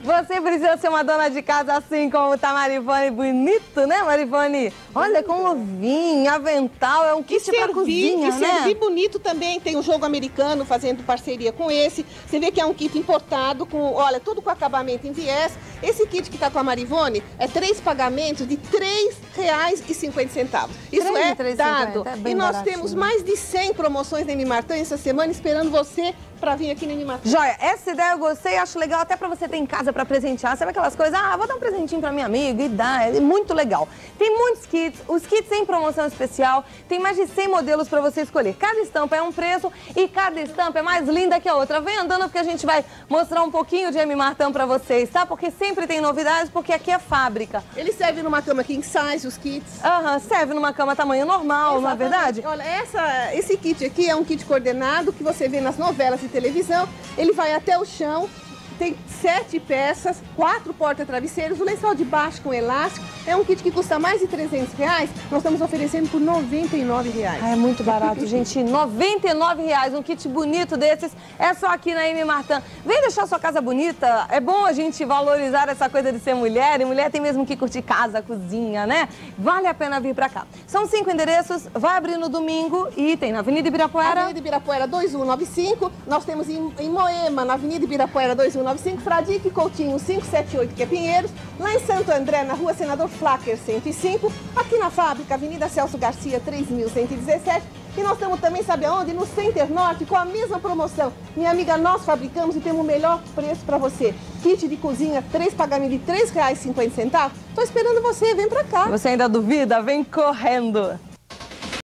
Você precisa ser uma dona de casa assim como tá Marivone, bonito, né, Marivone? Olha, com luvinha, avental, é um kit servir, pra cozinha, né? servir bonito também, tem o jogo americano fazendo parceria com esse. Você vê que é um kit importado, com, olha, tudo com acabamento em viés. Esse kit que tá com a Marivone é três pagamentos de R$ 3,50. Isso Três é de 3,50, dado. é e nós baratinho. temos mais de 100 promoções na Martã essa semana esperando você para vir aqui na Martã. Joia, essa ideia eu gostei, acho legal até pra você ter em casa pra presentear. Sabe aquelas coisas? Ah, vou dar um presentinho pra minha amiga e dá. É muito legal. Tem muitos kits, os kits em promoção especial. Tem mais de 100 modelos pra você escolher. Cada estampa é um preço e cada estampa é mais linda que a outra. Vem andando porque a gente vai mostrar um pouquinho de M. Martã pra vocês, tá? Porque sempre tem novidades, porque aqui é fábrica. Ele serve numa cama king size, os kits. Aham, serve numa cama tamanho normal, não é verdade? Olha, essa, esse kit aqui é um kit coordenado que você vê nas novelas de televisão. Ele vai até o chão, tem sete peças, quatro porta-travesseiros, o lençol de baixo com elástico. É um kit que custa mais de 300 reais. Nós estamos oferecendo por 99 reais. Ah, é muito barato, gente. 99 reais, um kit bonito desses. É só aqui na M Martã. Vem deixar sua casa bonita. É bom a gente valorizar essa coisa de ser mulher. E mulher tem mesmo que curtir casa, cozinha, né? Vale a pena vir pra cá. São cinco endereços. Vai abrir no domingo e tem na Avenida Ibirapuera. Avenida Ibirapuera 2195. Nós temos em, em Moema, na Avenida Ibirapuera 2195, Fradique Coutinho 578, que é Pinheiros. Lá em Santo André, na Rua Senador Flacker 105. Aqui na fábrica, Avenida Celso Garcia 3117. E nós estamos também, sabe aonde? No Center Norte, com a mesma promoção. Minha amiga, nós fabricamos e temos o melhor preço para você. Kit de cozinha, três pagamentos de R$ 3,50. Estou esperando você, vem para cá. Você ainda duvida? Vem correndo.